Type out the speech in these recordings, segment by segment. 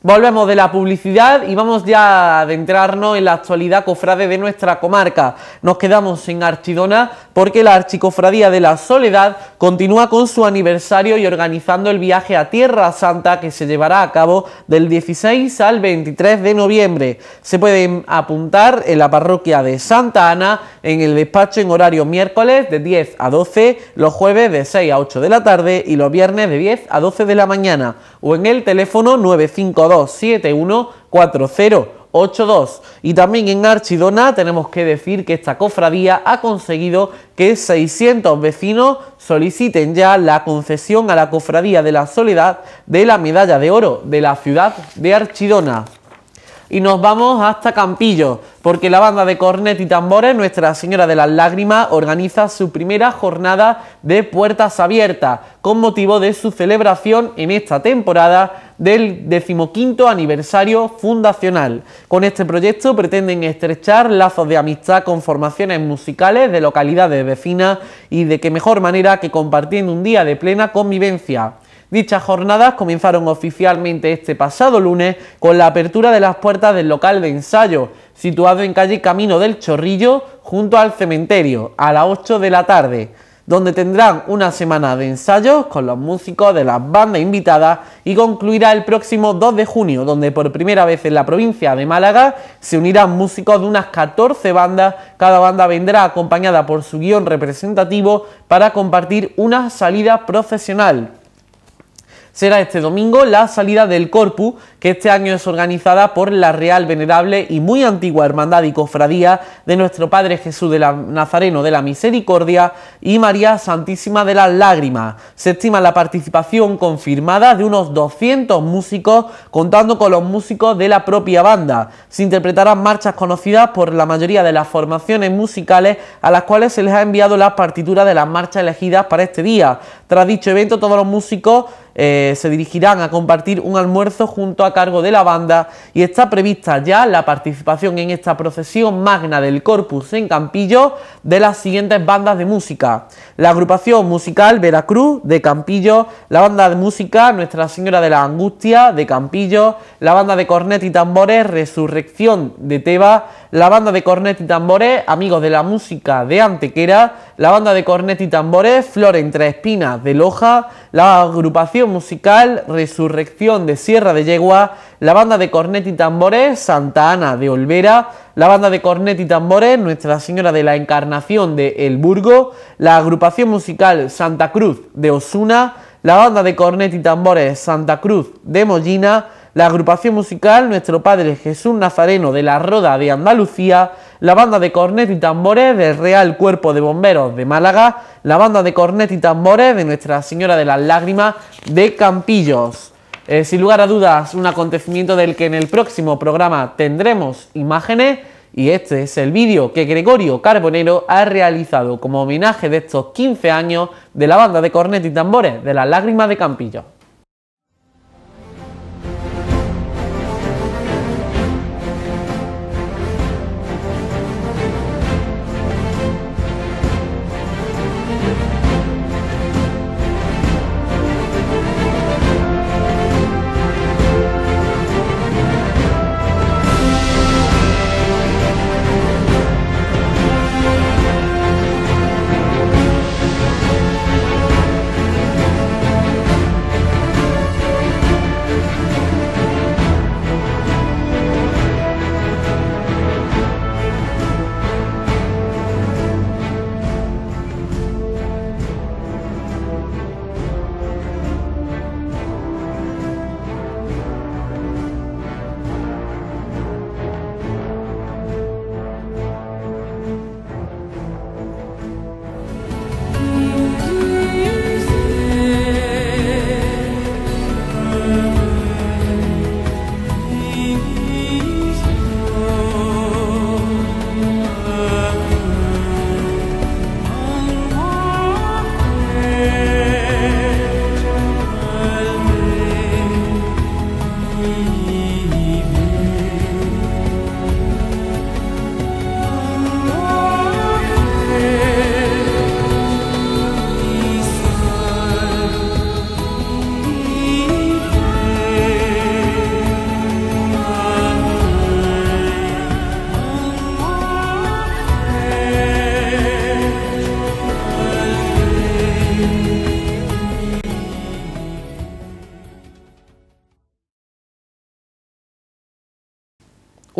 Volvemos de la publicidad y vamos ya a adentrarnos en la actualidad cofrade de nuestra comarca. Nos quedamos en Archidona porque la Archicofradía de la Soledad continúa con su aniversario y organizando el viaje a Tierra Santa que se llevará a cabo del 16 al 23 de noviembre. Se pueden apuntar en la parroquia de Santa Ana en el despacho en horario miércoles de 10 a 12, los jueves de 6 a 8 de la tarde y los viernes de 10 a 12 de la mañana o en el teléfono 952714082. Y también en Archidona tenemos que decir que esta cofradía ha conseguido que 600 vecinos soliciten ya la concesión a la cofradía de la Soledad de la medalla de oro de la ciudad de Archidona y nos vamos hasta Campillo, porque la banda de cornet y tambores Nuestra Señora de las Lágrimas organiza su primera jornada de puertas abiertas con motivo de su celebración en esta temporada del decimoquinto aniversario fundacional. Con este proyecto pretenden estrechar lazos de amistad con formaciones musicales de localidades vecinas y de qué mejor manera que compartiendo un día de plena convivencia. Dichas jornadas comenzaron oficialmente este pasado lunes con la apertura de las puertas del local de ensayo, situado en calle Camino del Chorrillo, junto al cementerio, a las 8 de la tarde, donde tendrán una semana de ensayos con los músicos de las bandas invitadas y concluirá el próximo 2 de junio, donde por primera vez en la provincia de Málaga se unirán músicos de unas 14 bandas, cada banda vendrá acompañada por su guion representativo para compartir una salida profesional será este domingo la salida del Corpus, que este año es organizada por la Real Venerable y muy antigua Hermandad y Cofradía de nuestro Padre Jesús de la Nazareno de la Misericordia y María Santísima de las Lágrimas. Se estima la participación confirmada de unos 200 músicos, contando con los músicos de la propia banda. Se interpretarán marchas conocidas por la mayoría de las formaciones musicales a las cuales se les ha enviado las partituras de las marchas elegidas para este día. Tras dicho evento, todos los músicos eh, se dirigirán a compartir un almuerzo junto a cargo de la banda y está prevista ya la participación en esta procesión magna del Corpus en Campillo de las siguientes bandas de música. La agrupación musical Veracruz de Campillo, la banda de música Nuestra Señora de la Angustia de Campillo, la banda de cornet y tambores Resurrección de Teba, la banda de cornet y tambores Amigos de la Música de Antequera, la banda de cornet y tambores Flor entre Espinas de Loja, la agrupación musical Resurrección de Sierra de Yegua, la banda de cornet y tambores Santa Ana de Olvera, la banda de cornet y tambores Nuestra Señora de la Encarnación de El Burgo, la agrupación musical Santa Cruz de Osuna, la banda de cornet y tambores Santa Cruz de Mollina, la agrupación musical Nuestro Padre Jesús Nazareno de la Roda de Andalucía, la banda de cornet y tambores del Real Cuerpo de Bomberos de Málaga, la banda de cornet y tambores de Nuestra Señora de las Lágrimas de Campillos. Eh, sin lugar a dudas, un acontecimiento del que en el próximo programa tendremos imágenes y este es el vídeo que Gregorio Carbonero ha realizado como homenaje de estos 15 años de la banda de cornet y tambores de las Lágrimas de Campillos.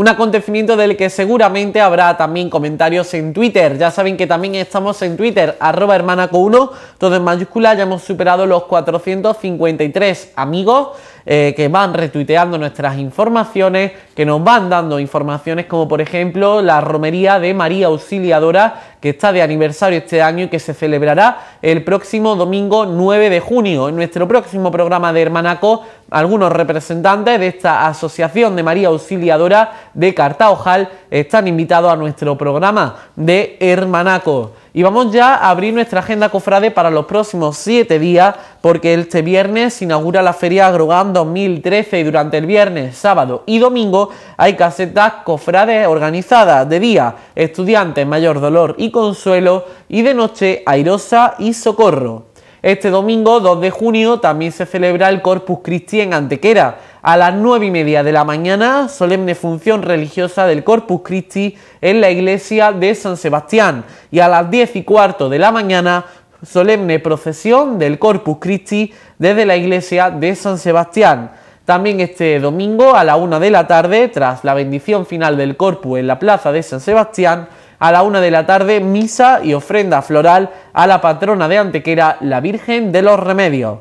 Acontecimiento del que seguramente habrá también comentarios en Twitter. Ya saben que también estamos en Twitter, arroba hermanaco1, todo en mayúscula. Ya hemos superado los 453 amigos eh, que van retuiteando nuestras informaciones, que nos van dando informaciones como por ejemplo la romería de María Auxiliadora, que está de aniversario este año y que se celebrará el próximo domingo 9 de junio. En nuestro próximo programa de Hermanaco, algunos representantes de esta Asociación de María Auxiliadora de Cartaojal están invitados a nuestro programa de Hermanaco. Y vamos ya a abrir nuestra agenda cofrade para los próximos siete días, porque este viernes se inaugura la Feria Agrogán 2013 y durante el viernes, sábado y domingo hay casetas cofrades organizadas de día, estudiantes, mayor dolor y consuelo, y de noche, airosa y socorro. Este domingo 2 de junio también se celebra el Corpus Christi en Antequera. A las 9 y media de la mañana, solemne función religiosa del Corpus Christi en la iglesia de San Sebastián. Y a las 10 y cuarto de la mañana, solemne procesión del Corpus Christi desde la iglesia de San Sebastián. También este domingo a la 1 de la tarde, tras la bendición final del Corpus en la plaza de San Sebastián, a la una de la tarde, misa y ofrenda floral a la patrona de Antequera, la Virgen de los Remedios.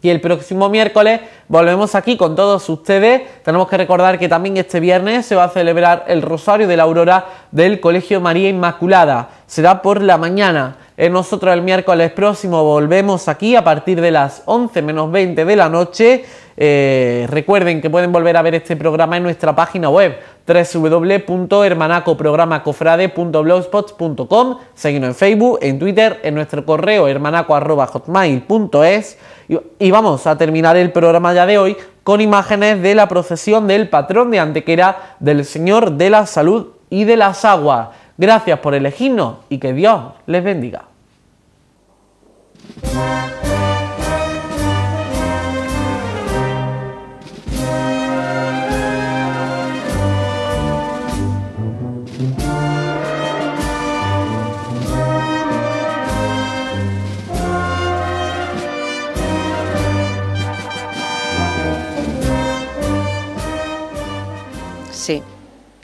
Y el próximo miércoles volvemos aquí con todos ustedes. Tenemos que recordar que también este viernes se va a celebrar el Rosario de la Aurora del Colegio María Inmaculada. Será por la mañana. nosotros el miércoles próximo volvemos aquí a partir de las 11 menos 20 de la noche eh, recuerden que pueden volver a ver este programa en nuestra página web www.hermanacograma.blogspot.com Seguimos en Facebook, en Twitter, en nuestro correo hermanaco.hotmail.es y, y vamos a terminar el programa ya de hoy con imágenes de la procesión del patrón de Antequera del Señor de la Salud y de las Aguas. Gracias por elegirnos y que Dios les bendiga.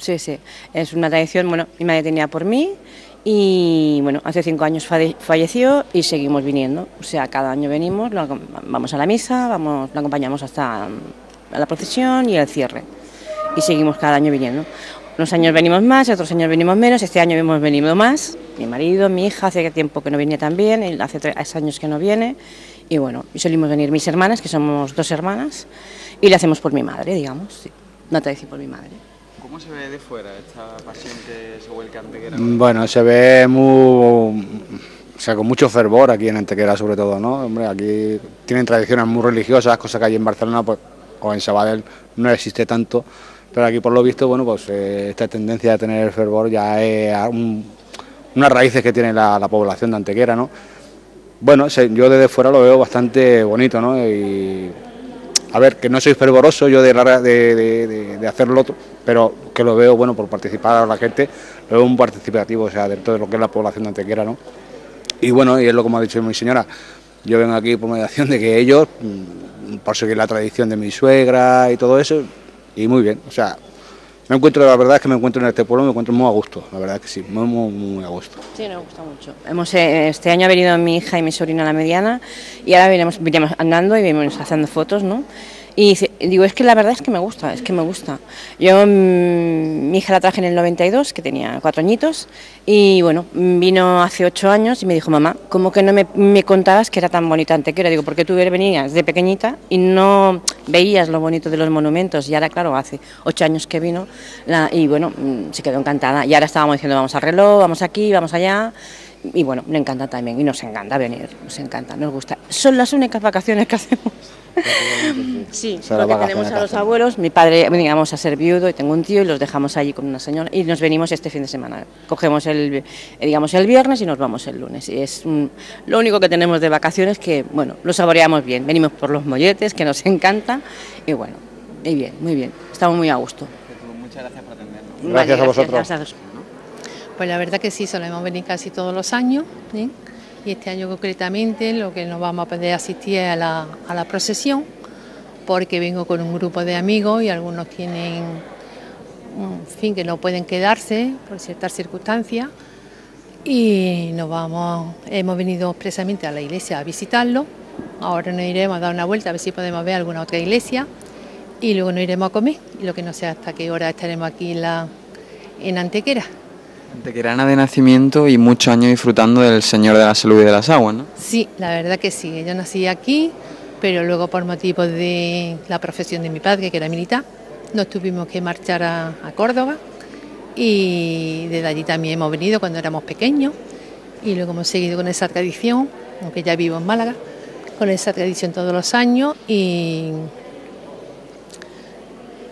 Sí, sí. Es una tradición, bueno, mi madre tenía por mí y bueno, hace cinco años falleció y seguimos viniendo. O sea, cada año venimos, vamos a la misa, vamos, lo acompañamos hasta la procesión y el cierre. Y seguimos cada año viniendo. Unos años venimos más, otros años venimos menos, este año hemos venido más. Mi marido, mi hija, hace tiempo que no venía también, hace tres años que no viene. Y bueno, solimos venir mis hermanas, que somos dos hermanas, y le hacemos por mi madre, digamos, sí. Una tradición por mi madre. ¿Cómo se ve de fuera esta se vuelca en Antequera? Mm, bueno, se ve muy... O sea, con mucho fervor aquí en Antequera sobre todo, ¿no? Hombre, aquí tienen tradiciones muy religiosas, cosa que allí en Barcelona pues, o en Sabadell no existe tanto, pero aquí por lo visto, bueno, pues eh, esta tendencia de tener el fervor ya es unas raíces que tiene la, población de Antequera, ¿no? Bueno, yo desde fuera lo veo bastante bonito, ¿no? A ver, que no soy fervoroso yo de, de, de, hacerlo, pero que lo veo, bueno, por participar a la gente, lo veo un participativo, o sea, dentro de lo que es la población de Antequera, ¿no? Y bueno, y es lo como ha dicho mi señora, yo vengo aquí por mediación de que ellos, mm, por seguir la tradición de mi suegra y todo eso, y muy bien, o sea, me encuentro, la verdad es que me encuentro en este pueblo, me encuentro muy a gusto, la verdad es que sí, muy, muy, muy a gusto. Sí, nos gusta mucho. Hemos, eh, este año ha venido mi hija y mi sobrina la mediana y ahora venimos, venimos andando y venimos haciendo fotos, ¿no? Y digo, es que la verdad es que me gusta, es que me gusta. Yo, mm, mi hija la traje en el 92, que tenía cuatro añitos, y bueno, vino hace ocho años y me dijo, mamá, ¿cómo que no me, me contabas que era tan bonita Antequera? Digo, porque tú venías de pequeñita y no veías lo bonito de los monumentos, y ahora, claro, hace ocho años que vino, y bueno, mm, se quedó encantada. Y ahora estábamos diciendo, vamos al reloj, vamos aquí, vamos allá, y bueno, le encanta también, y nos encanta venir, nos encanta, nos gusta. Son las únicas vacaciones que hacemos. Sí, porque tenemos a los abuelos, mi padre, digamos, a ser viudo y tengo un tío y los dejamos allí con una señora y nos venimos este fin de semana. Cogemos el, eh, digamos, el viernes y nos vamos el lunes. Y es lo único que tenemos de vacaciones que, bueno, lo saboreamos bien. Venimos por los molletes, que nos encanta y bueno, y bien, muy bien. Estamos muy a gusto. Muchas gracias por atendernos. Gracias, a vosotros. Pues la verdad que sí, solemos venir casi todos los años. ¿sí? Y este año concretamente lo que nos vamos a poder asistir a la, a la procesión porque vengo con un grupo de amigos y algunos tienen en fin, que no pueden quedarse por ciertas circunstancias y nos vamos, hemos venido expresamente a la iglesia a visitarlo. Ahora nos iremos a dar una vuelta a ver si podemos ver alguna otra iglesia y luego nos iremos a comer. Y lo que no sé hasta qué hora estaremos aquí en Antequera. Antequerana de nacimiento y muchos años disfrutando del Señor de la Salud y de las Aguas, ¿no? Sí, la verdad que sí. Yo nací aquí, pero luego por motivos de la profesión de mi padre, que era militar, nos tuvimos que marchar a, a Córdoba y desde allí también hemos venido cuando éramos pequeños y luego hemos seguido con esa tradición, aunque ya vivo en Málaga, con esa tradición todos los años y,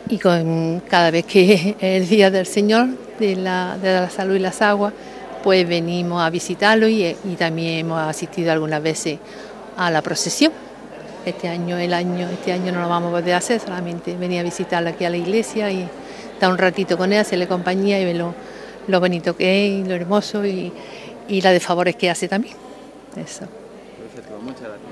y con cada vez que el Día del Señor de la, de la Salud y las Aguas, pues venimos a visitarlo y, también hemos asistido algunas veces a la procesión. Este año, el año, este año no lo vamos a poder hacer, solamente venir a visitarlo aquí a la iglesia y estar un ratito con él, hacerle compañía y ver lo, lo bonito que es y lo hermoso y, y la de favores que hace también. Eso. Perfecto, muchas gracias.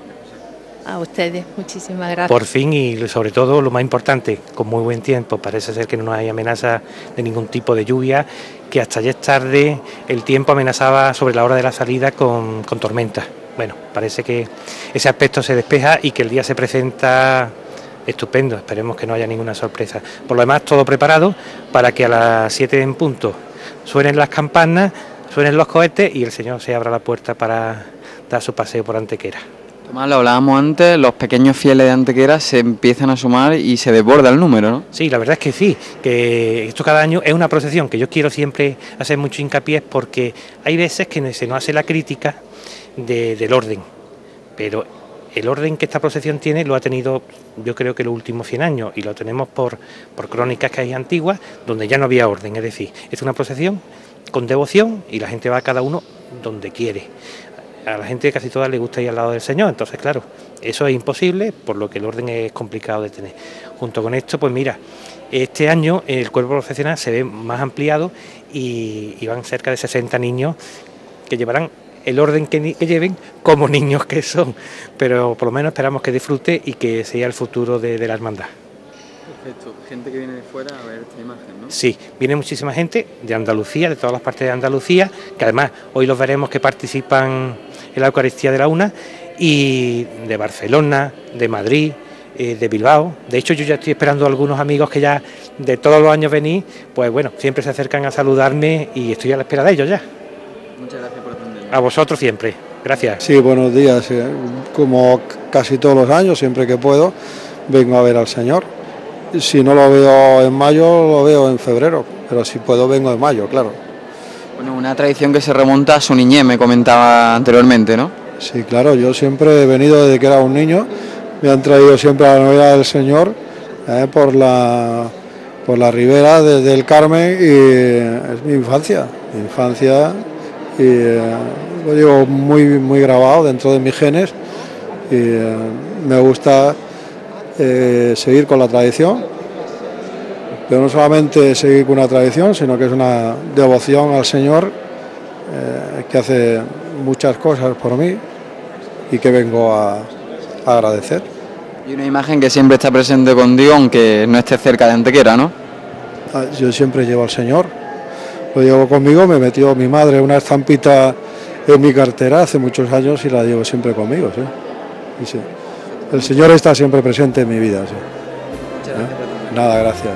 A ustedes, muchísimas gracias. Por fin y sobre todo lo más importante, con muy buen tiempo, parece ser que no hay amenaza de ningún tipo de lluvia, que hasta ayer tarde el tiempo amenazaba sobre la hora de la salida con, con tormenta. Bueno, parece que ese aspecto se despeja y que el día se presenta estupendo, esperemos que no haya ninguna sorpresa. Por lo demás, todo preparado para que a las 7 en punto suenen las campanas, suenen los cohetes y el Señor se abra la puerta para dar su paseo por Antequera. Tomás, lo hablábamos antes, los pequeños fieles de Antequera se empiezan a sumar y se desborda el número, ¿no? Sí, la verdad es que sí, que esto cada año es una procesión que yo quiero siempre hacer mucho hincapié porque hay veces que se nos hace la crítica de, del orden, pero el orden que esta procesión tiene lo ha tenido yo creo que los últimos 100 años y lo tenemos por, por crónicas que hay antiguas donde ya no había orden, es decir, es una procesión con devoción y la gente va cada uno donde quiere. A la gente casi todas le gusta ir al lado del Señor, entonces claro, eso es imposible, por lo que el orden es complicado de tener. Junto con esto, pues mira, este año el cuerpo profesional se ve más ampliado y, y van cerca de 60 niños que llevarán el orden que, que, lleven como niños que son, pero por lo menos esperamos que disfrute y que sea el futuro de, de la hermandad. Perfecto, gente que viene de fuera a ver esta imagen, ¿no? Sí, viene muchísima gente de Andalucía, de todas las partes de Andalucía, que además hoy los veremos que participan en la Eucaristía de la Una, y de Barcelona, de Madrid, eh, de Bilbao. De hecho, yo ya estoy esperando a algunos amigos que ya de todos los años venís, pues bueno, siempre se acercan a saludarme y estoy a la espera de ellos ya. Muchas gracias por atendernos. A vosotros siempre. Gracias. Sí, buenos días. Como casi todos los años, siempre que puedo, vengo a ver al Señor. Si no lo veo en mayo, lo veo en febrero, pero si puedo, vengo en mayo, claro. Bueno, una tradición que se remonta a su niñez, me comentaba anteriormente, ¿no? Sí, claro, yo siempre he venido desde que era un niño, me han traído siempre a la novela del Señor eh, por, la, por la ribera de, del Carmen y es mi infancia, mi infancia y eh, lo llevo muy, muy grabado dentro de mis genes y eh, me gusta eh, seguir con la tradición, pero no solamente seguir con una tradición, sino que es una devoción al Señor eh, que hace muchas cosas por mí y que vengo a, a, agradecer. Y una imagen que siempre está presente contigo, aunque no esté cerca de Antequera, ¿no? Ah, yo siempre llevo al Señor, lo llevo conmigo, me metió mi madre una estampita en mi cartera hace muchos años y la llevo siempre conmigo. ¿sí? Y sí. El Señor está siempre presente en mi vida. ¿sí? Nada, gracias.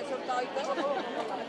resultado y todo.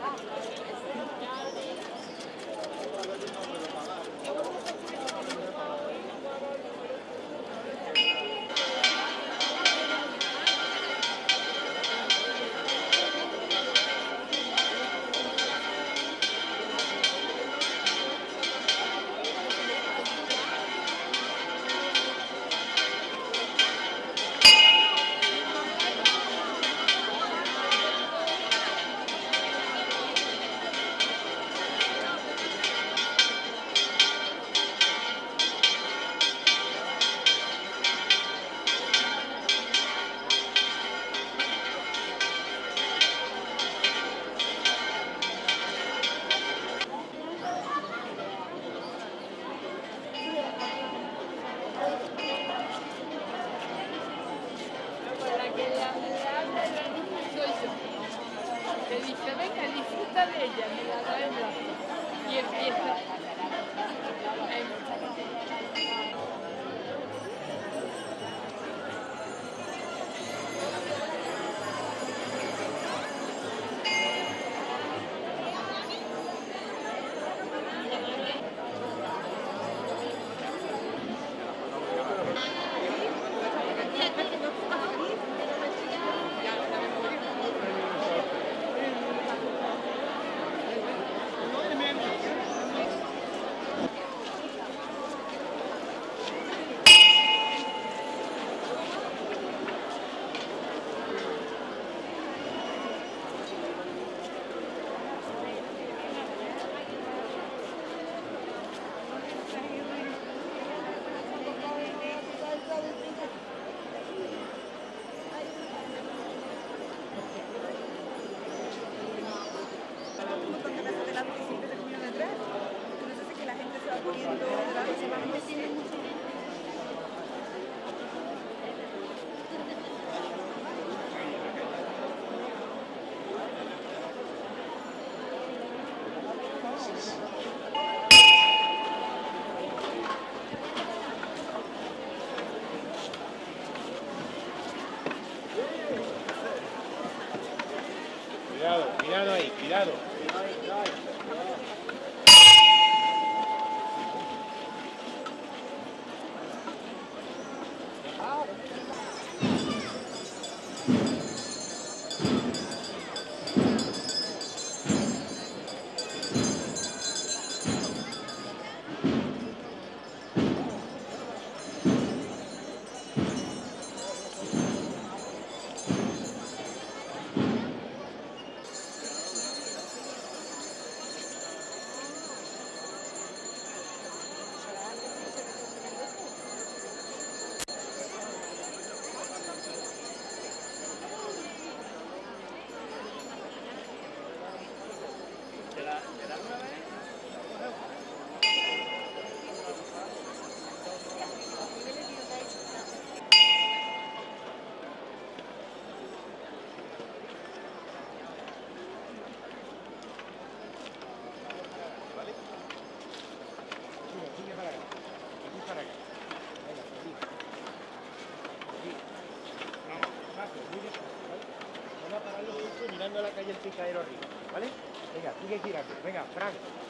¿Vale? Venga, sigue girando. Venga, Frank.